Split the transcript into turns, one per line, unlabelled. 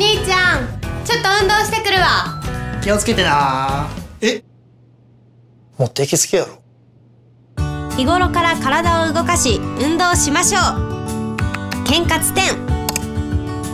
兄ちゃんちょっと運動してくるわ。
気をつけてな。え？持って行きすぎやろ。
日頃から体を動かし運動しましょう。健活10